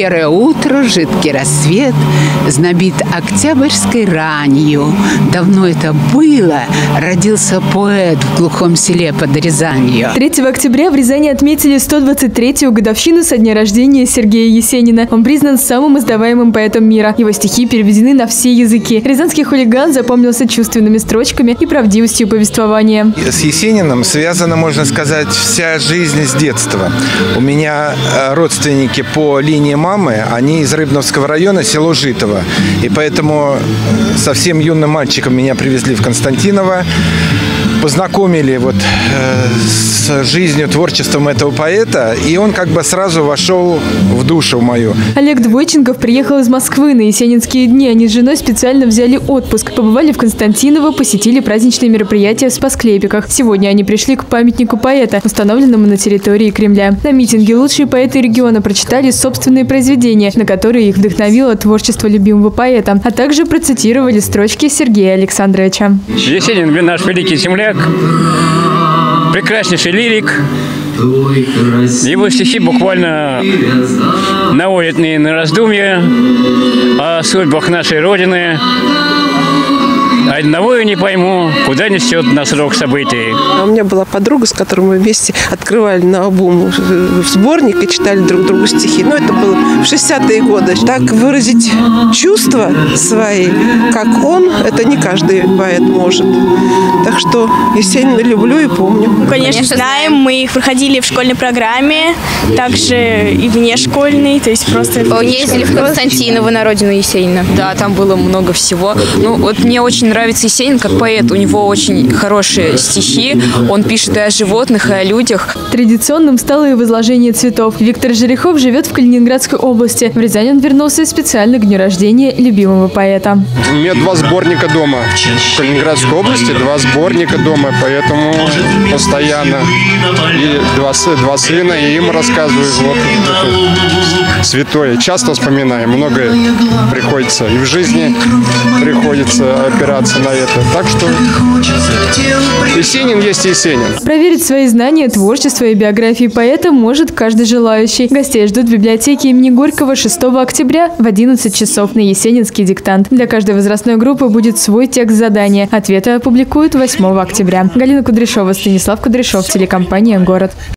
Серое утро, жидкий рассвет, знобит октябрьской ранью. Давно это было, родился поэт в глухом селе под Рязанью. 3 октября в Рязани отметили 123-ю годовщину со дня рождения Сергея Есенина. Он признан самым издаваемым поэтом мира. Его стихи переведены на все языки. Рязанский хулиган запомнился чувственными строчками и правдивостью повествования. С Есениным связана, можно сказать, вся жизнь с детства. У меня э, родственники по линии мамы, они из Рыбновского района, село Житово. И поэтому совсем юным мальчиком меня привезли в Константиново познакомили вот э, с жизнью, творчеством этого поэта, и он как бы сразу вошел в душу мою. Олег Двойченков приехал из Москвы на Есенинские дни. Они с женой специально взяли отпуск. Побывали в Константиново, посетили праздничные мероприятия в Спасклепиках. Сегодня они пришли к памятнику поэта, установленному на территории Кремля. На митинге лучшие поэты региона прочитали собственные произведения, на которые их вдохновило творчество любимого поэта, а также процитировали строчки Сергея Александровича. Есенин – наш великий земля, человек, прекраснейший лирик. Его стихи буквально наводят на раздумья о судьбах нашей Родины, Одного я не пойму, куда несет нас рок событий. А у меня была подруга, с которой мы вместе открывали на обум сборник и читали друг другу стихи. Но это было в 60-е годы. Так выразить чувства свои, как он, это не каждый поэт может. Так что Есенина люблю и помню. Конечно, Конечно знаем. Мы их проходили в школьной программе, также и внешкольной. То есть просто... Ездили в Константиново на родину Есенина. Да, там было много всего. Ну, вот мне очень нравится нравится Есенин как поэт. У него очень хорошие стихи. Он пишет и о животных, и о людях. Традиционным стало и возложение цветов. Виктор Жерехов живет в Калининградской области. В Рязань он вернулся специально к дню рождения любимого поэта. У меня два сборника дома. В Калининградской области два сборника дома, поэтому постоянно. И два, два сына, и им рассказываю. Вот святое. Часто вспоминаем. Многое приходится и в жизни приходится опираться опираться на. Так что Есенин есть Есенин. Проверить свои знания, творчество и биографии поэта может каждый желающий. Гостей ждут в библиотеке имени Горького 6 октября в 11 часов на Есенинский диктант. Для каждой возрастной группы будет свой текст задания. Ответы опубликуют 8 октября. Галина Кудряшова, Станислав Кудряшов, телекомпания «Город».